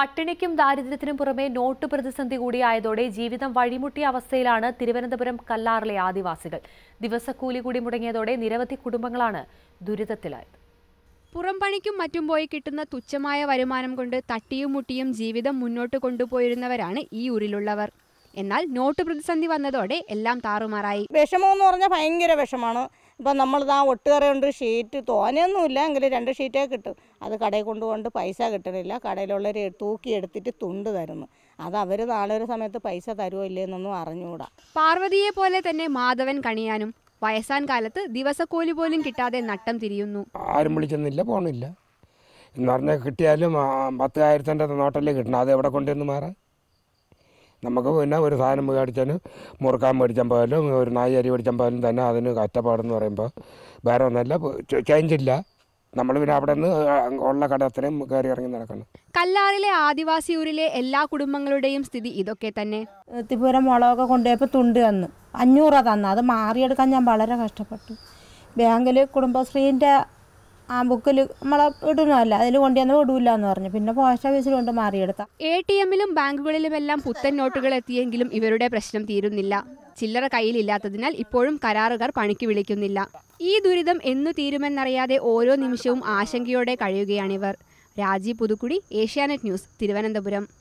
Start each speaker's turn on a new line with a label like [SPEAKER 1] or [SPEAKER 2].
[SPEAKER 1] പട്ടിണിക്കും ദാരിദ്ര്യത്തിനും പുറമെ നോട്ട് പ്രതിസന്ധി കൂടിയായതോടെ ജീവിതം വഴിമുട്ടിയ അവസ്ഥയിലാണ് തിരുവനന്തപുരം കല്ലാറിലെ ആദിവാസികൾ. ദിവസക്കൂലി കൂടി മുടങ്ങിയതോടെ നിരവധി കുടുംബങ്ങളാണ് ദുരിതത്തിലായത്.
[SPEAKER 2] പുറംപണിക്കും മറ്റും പോയി കിട്ടുന്ന തുച്ഛമായ വരുമാനം കൊണ്ട് തട്ടിയും മുട്ടിയും ജീവിതം മുന്നോട്ട് കൊണ്ടുപോയിരുന്നവരാണ് ഈ ഊരിലുള്ളവർ. എന്നാൽ നോട്ട് പ്രതിസന്ധി വന്നതോടെ എല്ലാം താറുമാറായി.
[SPEAKER 3] വിഷമമെന്ന് പറഞ്ഞാൽ ഭയങ്കര വിഷമാണ്. ഇപ്പം നമ്മൾ ആ ഒട്ടുകറയുണ്ട് ഷീറ്റ് തോനെയൊന്നുമില്ല. എങ്കിലും രണ്ട് ഷീറ്റേ കിട്ടും. അത് കടയിൽ കൊണ്ടുകൊണ്ട് പൈസ കിട്ടണില്ല. കടയിലുള്ളവർ തൂക്കി എടുത്തിട്ട് തുണ്ട് തരുന്നു. അത് അവർ നാളെ ഒരു സമയത്ത് പൈസ തരുമോ ഇല്ലയെന്നൊന്നും അറിഞ്ഞുകൂടാ.
[SPEAKER 2] പാർവതിയെ പോലെ തന്നെ മാധവൻ കണിയാനും വയസ്സാൻ കാലത്ത് ദിവസക്കൂലി പോലും കിട്ടാതെ നട്ടം തിരിയുന്നു.
[SPEAKER 4] ആരും വിളിച്ചെന്നില്ല പോണില്ല. എന്ന് പറഞ്ഞാൽ കിട്ടിയാലും പത്തായിരത്തിന്റെ നോട്ടല്ലേ കിട്ടണം അത് എവിടെ കൊണ്ടുവന്ന് മാറാം? നമുക്ക് പിന്നെ ഒരു സാധനം മേടിച്ചാലും മുറുക്കാൻ മേടിച്ചാൽ പോയാലും ഒരു നായി അരി മേടിച്ചാൽ പോയാലും തന്നെ അതിന് കറ്റപ്പാടെന്ന് പറയുമ്പോൾ വേറെ ഒന്നല്ല. ചേഞ്ച് ഇല്ല. നമ്മൾ പിന്നെ അവിടെ നിന്ന് ഉള്ള കട അത്രയും കയറി ഇറങ്ങി നടക്കണം.
[SPEAKER 2] കല്ലാറിലെ ആദിവാസി ഊരിലെ എല്ലാ കുടുംബങ്ങളുടെയും സ്ഥിതി ഇതൊക്കെ തന്നെ.
[SPEAKER 5] എത്തിപ്പൂരം മുളകൊക്കെ കൊണ്ടുപോയപ്പോൾ തുണ്ട് തന്നു. അഞ്ഞൂറാണ് തന്നു. അത് മാറിയെടുക്കാൻ ഞാൻ വളരെ കഷ്ടപ്പെട്ടു. ബാങ്കിൽ കുടുംബശ്രീന്റെ ആ ബുക്കിൽ നമ്മളെ ഇടുന്നതല്ല അതിൽ കൊണ്ടുവന്ന് ഇടൂല എന്ന് പറഞ്ഞു. പിന്നെ പോസ്റ്റ് ഓഫീസിൽ കൊണ്ട് മാറിയെടുത്ത.
[SPEAKER 2] എ ടി എമ്മിലും ബാങ്കുകളിലുമെല്ലാം പുത്തൻ നോട്ടുകൾ എത്തിയെങ്കിലും ഇവരുടെ പ്രശ്നം തീരുന്നില്ല. ചില്ലറ കയ്യിലില്ലാത്തതിനാൽ ഇപ്പോഴും കരാറുകാർ പണിക്ക് വിളിക്കുന്നില്ല. ഈ ദുരിതം എന്നു തീരുമെന്നറിയാതെ ഓരോ നിമിഷവും ആശങ്കയോടെ കഴിയുകയാണിവർ രാജീവ് പുതുക്കുടി ഏഷ്യാനെറ്റ് ന്യൂസ് തിരുവനന്തപുരം.